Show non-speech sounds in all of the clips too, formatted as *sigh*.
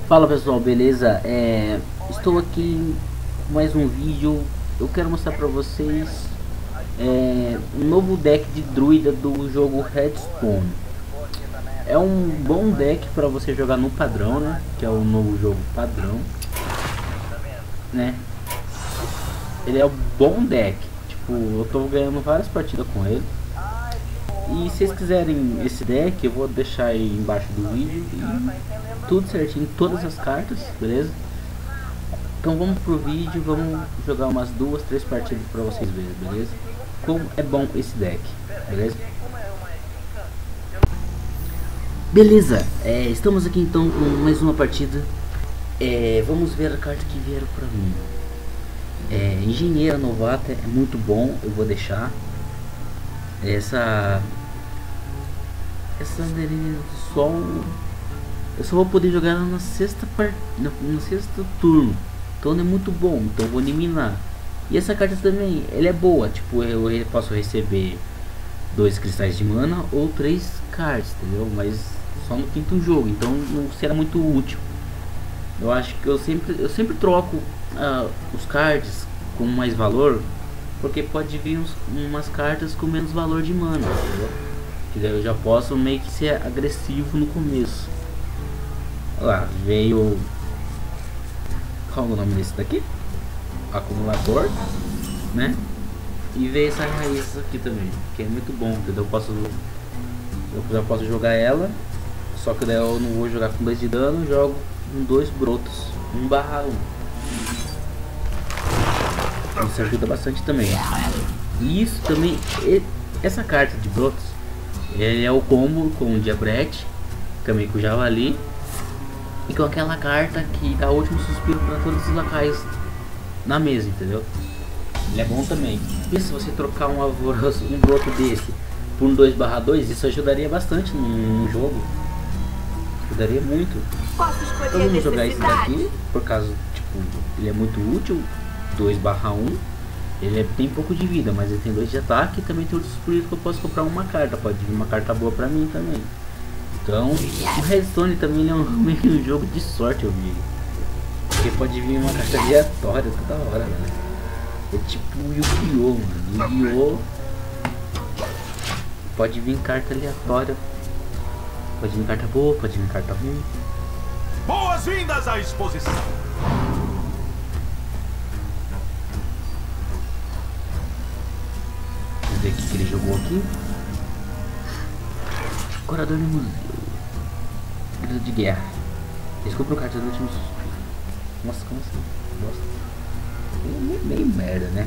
Fala pessoal, beleza? É, estou aqui com mais um vídeo. Eu quero mostrar pra vocês é, um novo deck de druida do jogo Redstone. É um bom deck para você jogar no padrão, né? Que é o novo jogo padrão, né? Ele é um bom deck. Tipo, eu tô ganhando várias partidas com ele. E se vocês quiserem esse deck, eu vou deixar aí embaixo do vídeo tudo certinho, todas as cartas, beleza? Então vamos pro vídeo, vamos jogar umas duas, três partidas pra vocês verem, beleza? Como é bom esse deck, beleza? Beleza, é, estamos aqui então com mais uma partida. É, vamos ver a carta que vieram pra mim. É, engenheira novata é muito bom, eu vou deixar. Essa essa andarilha do sol eu só vou poder jogar na sexta part... no sexto turno. Então é muito bom então vou eliminar. E essa carta também ela é boa tipo eu posso receber dois cristais de mana ou três cards entendeu? Mas só no quinto jogo então não será muito útil. Eu acho que eu sempre eu sempre troco uh, os cards com mais valor porque pode vir uns, umas cartas com menos valor de mana entendeu? Eu já posso meio que ser agressivo no começo. Olha lá, veio. Qual é o nome desse daqui? Acumulador, né? E veio essa raiz aqui também, que é muito bom, entendeu? Eu posso. Eu já posso jogar ela. Só que daí eu não vou jogar com 2 de dano, jogo com dois brotos. 1 barra 1. Isso ajuda bastante também. E isso também. Essa carta de brotos ele é o combo com o Diabrete, também com o Javali. E com aquela carta que dá o último suspiro para todos os lacaios na mesa, entendeu? Ele é bom também. E se você trocar um, avoroso, um broto desse por um 2 barra 2, isso ajudaria bastante no, jogo. Ajudaria muito. Vamos jogar esse daqui, por causa, tipo, ele é muito útil. 2 barra 1 ele é, tem pouco de vida, mas ele tem dois de ataque e também tem outros por isso que eu posso comprar uma carta. Pode vir uma carta boa pra mim também. Então, o Redstone também é um, *laughs* meio um jogo de sorte, eu vi. Porque pode vir uma carta aleatória toda hora, né? É tipo Yu-Gi-Oh, mano. Yu-Gi-Oh! Pode vir carta aleatória. Pode vir carta boa, pode vir carta ruim. Boas-vindas à exposição! ver o que ele jogou aqui. Corador de museu. Grito de guerra. Desculpa o cartão do último Nossa, como assim? Nossa. Meio, meio merda, né?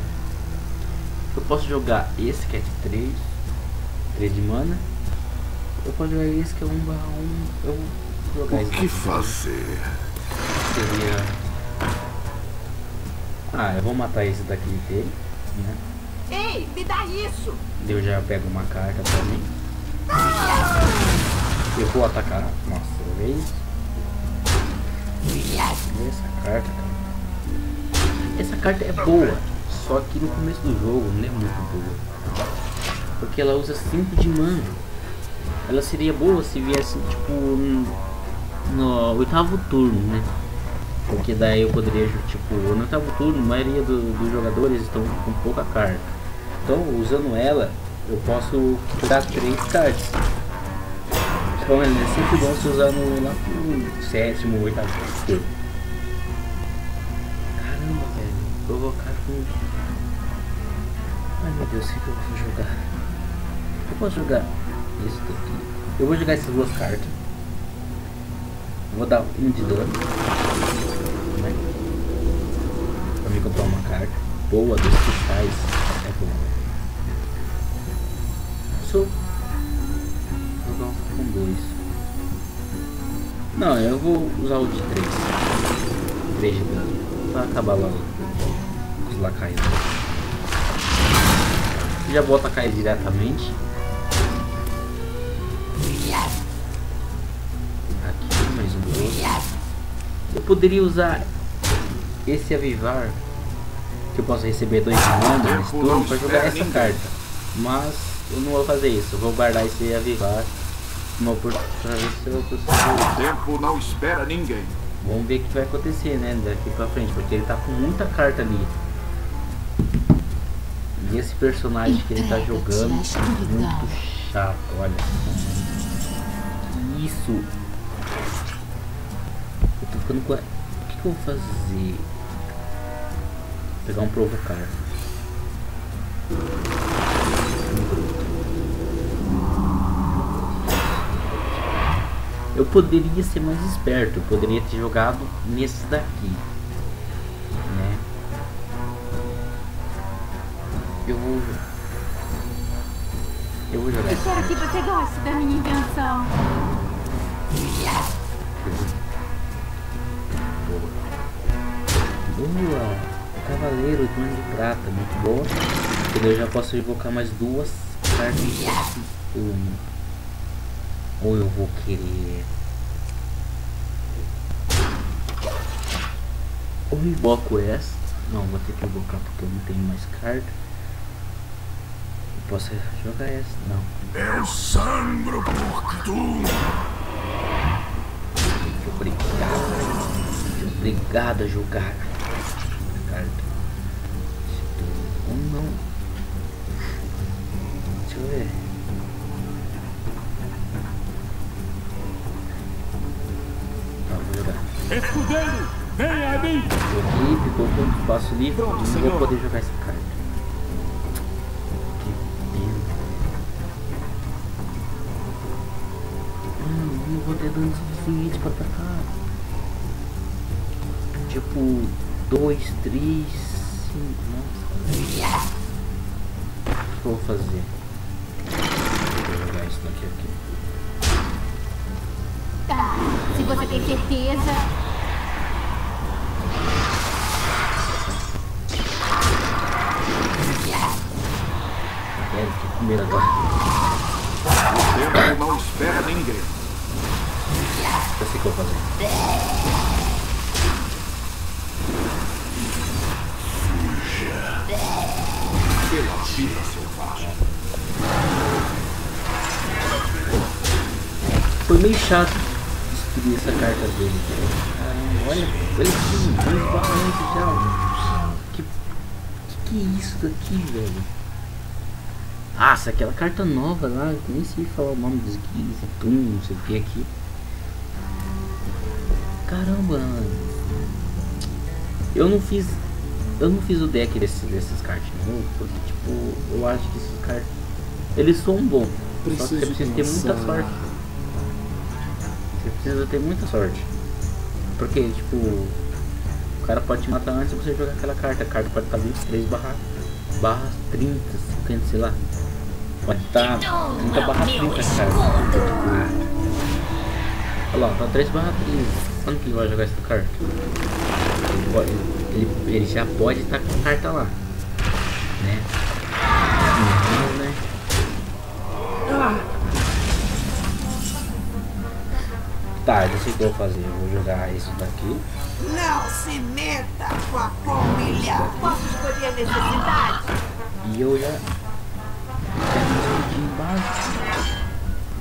Eu posso jogar esse que é de 3. 3 de mana. Eu posso jogar esse que é 1 barra 1. Eu vou jogar o esse. O que fazer? Seria. Ah, eu vou matar esse daqui dele, me dá isso! Eu já pego uma carta pra mim. Eu vou atacar. Nossa, vez. Essa carta, cara. Essa carta é boa. Só que no começo do jogo não é muito boa. Porque ela usa 5 de mana. Ela seria boa se viesse tipo no oitavo turno, né? Porque daí eu poderia, tipo, no oitavo turno, a maioria do, dos jogadores estão com pouca carta. Então, usando ela, eu posso dar três cartas. Então, é sempre bom se usar no, lá pro sétimo, oitavo. Caramba, velho. Provocar com... Ai, meu Deus, o que eu posso jogar? Eu posso jogar esse daqui. Eu vou jogar essas duas cartas. Vou dar um de dano. Pra mim comprar uma carta. Boa, dos cristais. É bom. Não, eu vou usar o de três. Três de dano. Pra acabar logo com os lacaios. Já vou atacar ele diretamente. Eu poderia usar esse avivar que eu posso receber dois mana nesse turno para jogar essa carta. Mas eu não vou fazer isso, eu vou guardar esse avivar uma ver se eu. O tempo não espera ninguém. Vamos ver o que vai acontecer, né? Daqui pra frente, porque ele tá com muita carta ali. E esse personagem que ele tá jogando muito chato, olha. Isso. Eu tô ficando com. O que, que eu vou fazer? pegar um provocar. Eu poderia ser mais esperto, eu poderia ter jogado nesse daqui. Né? Eu vou. Eu vou jogar. Espero que você goste da minha invenção. Boa! Cavaleiro de mão de prata, muito boa. Eu já posso invocar mais duas cartas. Ou eu vou querer. Ou invoco essa. Não, vou ter que invocar porque eu não tenho mais carta. Eu posso jogar essa? Não. Eu sangro por tu. Obrigado. Obrigado a jogar carta. Ou não. Deixa eu ver. Jogar. Escudeiro, venha a mim! Joguei, ficou com espaço livre Pronto, não senhor. vou poder jogar essa carta. Que pena. Hum, não vou ter dano suficiente pra atacar. Tipo, 2, 3, 5. Nossa. O que eu vou fazer? Vou jogar isso daqui aqui. Se você tem certeza. Quero que comer agora. Tempo não espera ninguém. Já sei o que eu vou fazer. Pela vida selvagem. Foi meio chato destruir essa carta dele. Caramba, olha, olha que dois balanços já. Que, que que é isso daqui, velho? Nossa, aquela carta nova lá, nem sei falar o nome dos guias, Tum, não sei o que aqui. Caramba, eu não fiz, eu não fiz o deck desses, desses cartas não, porque tipo, eu acho que esses cartas, eles são bons, só que você Preciso precisa ter muita sorte. Precisa ter muita sorte. Porque, tipo, o cara pode te matar antes de você jogar aquela carta. A carta pode estar 23 barra, barra 30, 50, sei lá. Pode estar 30 barra 30 a carta. Tipo, olha lá, tá 3 barra 30. Quando que ele vai jogar essa carta? Ele, pode, ele, ele já pode estar com a carta lá. Né? Tá, eu sei o que eu vou fazer. Eu vou jogar isso daqui. Não se meta com a família. Posso escolher a necessidade? E eu já. já aqui embaixo.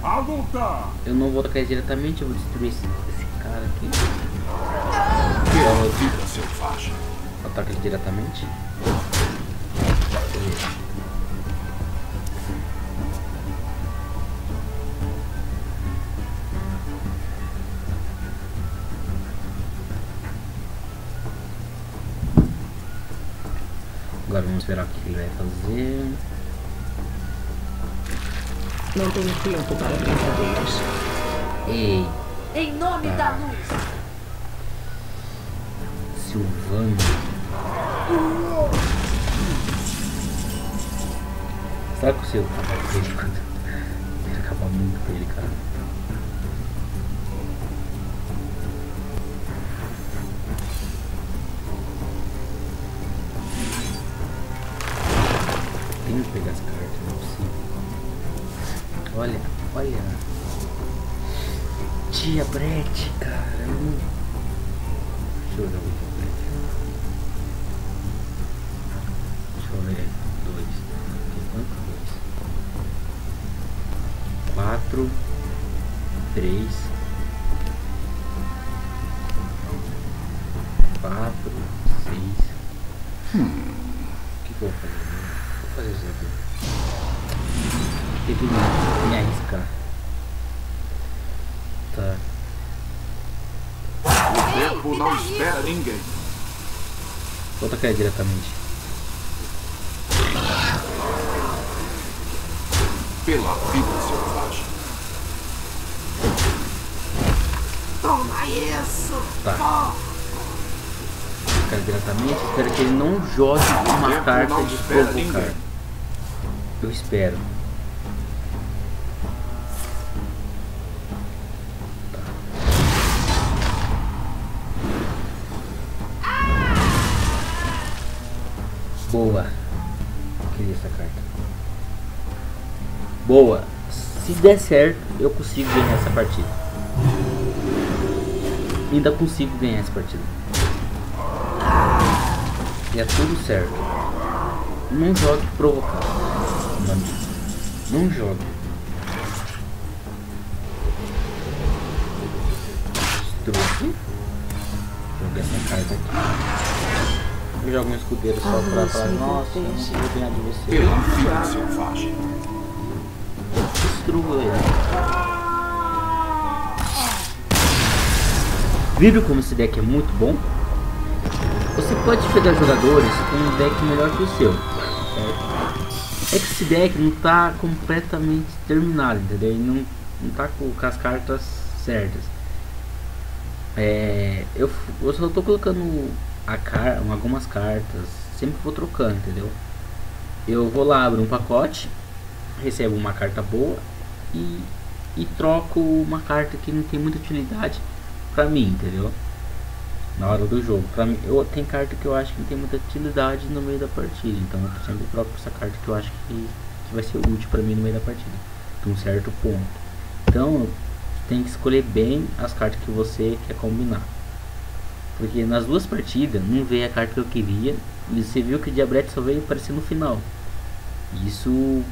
A luta! Eu não vou atacar diretamente, eu vou destruir esse, esse cara aqui. Pela vida selvagem. Ataca ele diretamente. Vamos esperar o que ele vai fazer. Não tenho tempo para brincadeiras. Ei, Em nome da luz. Silvano. Será que o seu acabar com ele quando ele acabar muito com ele, cara? Olha, olha. Tia Brett, cara. eu não- Deixa eu ver o Tia Brett. Deixa eu ver. Dois. Tem quanto? Dois. Quatro. Três. quatro, seis. O que, que eu vou fazer? Vou fazer isso aqui. Tem que me, me arriscar. Tá. O tempo não espera ninguém. Vou atacar ele diretamente. Pela vida selvagem. Toma isso! Tá. Atacar ele diretamente. Espero que ele não jogue uma carta de provocar. ninguém. Eu espero. Boa. Queria essa carta. Boa. Se der certo, eu consigo ganhar essa partida. Ainda consigo ganhar essa partida. E é tudo certo. Não jogue provocado. Mano. Não jogue. Trouxe. Joguei essa carta aqui. Eu jogo um escudeiro só pra falar, nossa, eu vou ganhar de você. Pela vida selvagem. Destrua ele. Viram como esse deck é muito bom? Você pode pegar jogadores com um deck melhor que o seu. É que esse deck não tá completamente terminado, entendeu? Ele não, não tá com, com as cartas certas. É, eu, eu só tô colocando car algumas cartas, sempre vou trocando, entendeu? Eu vou lá, abro um pacote, recebo uma carta boa e, e troco uma carta que não tem muita utilidade pra mim, entendeu? Na hora do jogo. Pra mim, eu tem carta que eu acho que não tem muita utilidade no meio da partida, então eu sempre troco essa carta que eu acho que, que vai ser útil pra mim no meio da partida, de um certo ponto. Então, tem que escolher bem as cartas que você quer combinar. Porque nas duas partidas não veio a carta que eu queria e você viu que o Diabrete só veio aparecer no final. Isso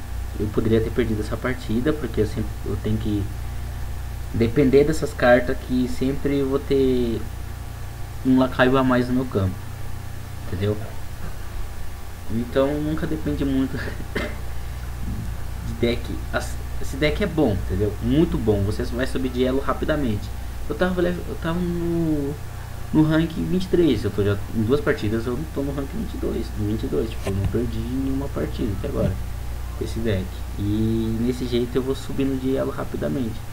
eu poderia ter perdido essa partida porque eu sempre eu tenho que depender dessas cartas que sempre eu vou ter um lacaio a mais no meu campo. Entendeu? Então nunca depende muito *coughs* de deck. Esse deck é bom, entendeu? Muito bom. Você vai subir de elo rapidamente. Eu tava, eu tava no, no rank 23. Eu tô já em duas partidas eu tô no rank 22. No 22, tipo, eu não perdi nenhuma partida até agora com esse deck. E nesse jeito eu vou subindo de elo rapidamente.